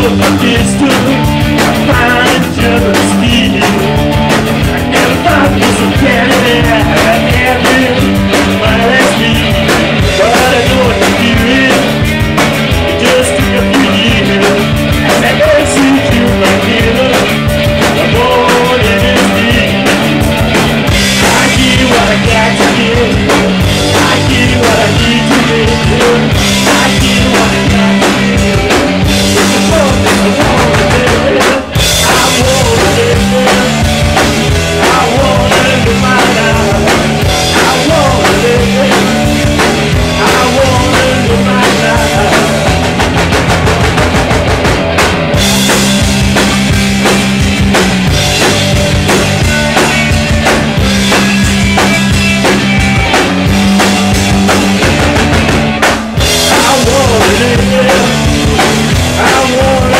know what is doing. I want